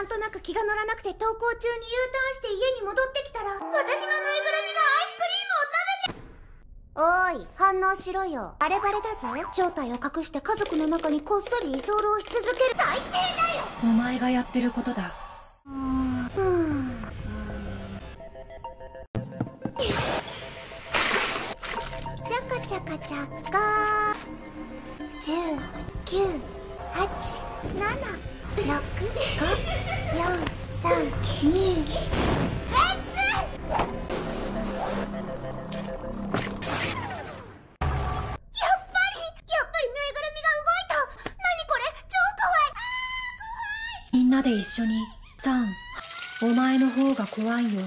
なんとなく気が乗らなくて登校中に U ターンして家に戻ってきたら私のぬいぐるみがアイスクリームを食べて。おーい反応しろよ。バレバレだぞ正体を隠して家族の中にこっそり居候し続ける。最低だよ。お前がやってることだ。うーん。うーんチャカチャカチャカ。10、9、8、7、6、5、みが動いた。何これ？超怖い。みんなで一緒に。3お前の方が怖いよ。